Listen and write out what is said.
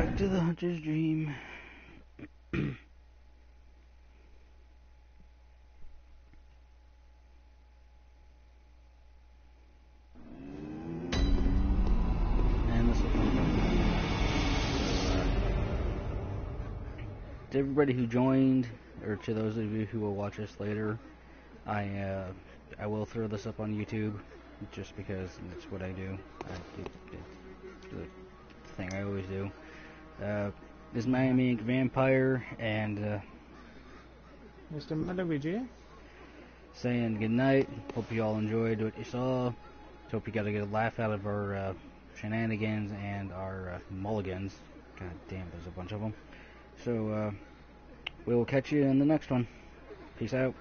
Back to the hunter's dream. to everybody who joined, or to those of you who will watch this later, I uh, I will throw this up on YouTube, just because it's what I do. I, it, the thing I always do. Uh, this is Miami Ink Vampire, and uh, Mr. Vijay. saying good night. Hope you all enjoyed what you saw. Hope you got to get a good laugh out of our uh, shenanigans and our uh, mulligans. God damn, there's a bunch of them. So, uh, we will catch you in the next one. Peace out.